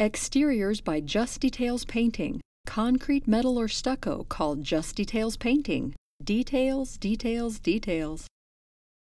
Exteriors by Just Details Painting. Concrete, metal, or stucco called Just Details Painting. Details, details, details.